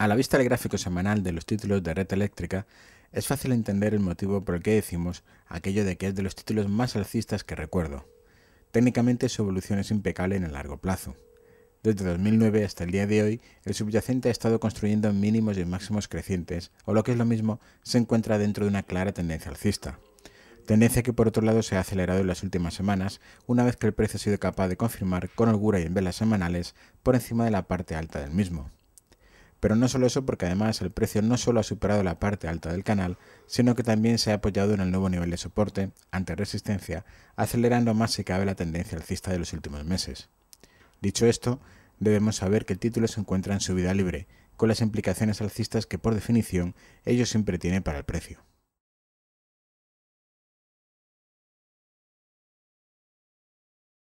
A la vista del gráfico semanal de los títulos de red eléctrica, es fácil entender el motivo por el que decimos aquello de que es de los títulos más alcistas que recuerdo. Técnicamente su evolución es impecable en el largo plazo. Desde 2009 hasta el día de hoy, el subyacente ha estado construyendo mínimos y máximos crecientes, o lo que es lo mismo, se encuentra dentro de una clara tendencia alcista. Tendencia que por otro lado se ha acelerado en las últimas semanas, una vez que el precio ha sido capaz de confirmar con holgura y en velas semanales por encima de la parte alta del mismo. Pero no solo eso, porque además el precio no solo ha superado la parte alta del canal, sino que también se ha apoyado en el nuevo nivel de soporte, ante resistencia, acelerando más si cabe la tendencia alcista de los últimos meses. Dicho esto, debemos saber que el título se encuentra en subida libre, con las implicaciones alcistas que por definición ello siempre tiene para el precio.